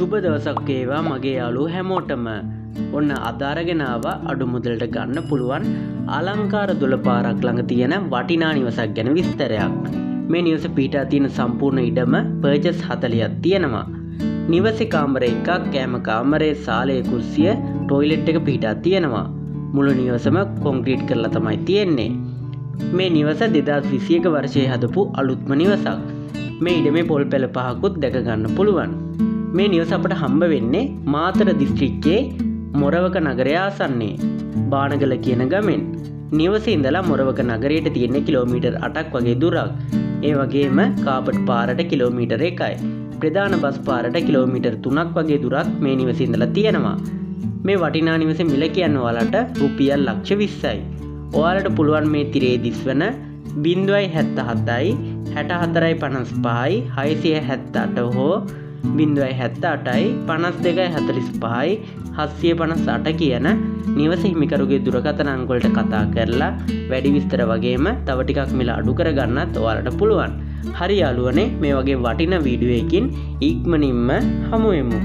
සුබ දවසක් ඒවා මගේ යාලු හැමෝටම. ඔන්න අදාරගෙනාව අඩු මුදලට ගන්න පුළුවන් අලංකාර දුල පාරක් ළඟ තියෙන වටිනා නිවසක් ගැන විස්තරයක්. මේ නිවස පිටා තියෙන සම්පූර්ණ ඉඩම පර්ජස් හතලියක් තියෙනවා. නිවසි කාමර එකක් කෑම කාමරේ සාලය කුස්සිය ටොයිලෙට් එක පිහිටා තියෙනවා. මුළු නිවසම කොංක්‍රීට් කරලා තමයි තියෙන්නේ. මේ නිවස දෙදස් විසියක වර්ෂය හදපු අලුත්ම නිවසක්. මේ ඉඩමේ පොල් පෙළ පහකුත් දැකගන්න පුළුවන්. මේ නිවස අපට හම්බ වෙන්නේ මාතර දිස්ත්‍රික්කේ මොරවක නගරය ආසන්නේ බානගල කියන ගමෙන්. නිවස ඉඳලා මොරවක නගරයට තියෙන කිලෝමීටර් අටක් වගේ දුරක්. ඒ වගේම කාපට් පාරට කිලෝමීටර එකයි. ප්‍රධාන බස් පාරට කිලෝමීටර් තුනක් වගේ දුරක් මේ නිවසිඉඳලා තියෙනවා. මේ වටිනා නිවස මිල කියන්න වලට රුපියල් ලක්ෂ විස්සයි. ඔයාලට පුළුවන් මේ තිරේ දිස්වන බින්දුවයි හැත්ත හත්තයි හැට හතරයි පනස් පහයි හයිසිය හැත්ත අට හෝ බින්දුවයි හැත්ත අටයි පනස් දෙකයි හතලිස් පහයි හස්සිය පනස් අට කියන නිවස හිමිකරුගේ දුරකතන අංගොල්ට කතා කරලා වැඩි විස්තර වගේම තවටිකක් මිල අඩු කරගන්නත් ඔයාලට පුළුවන්. හරි යාලුවනේ මේ වගේ වටින වීඩුවයකින් ඉක්මනින්ම හමුවෙමු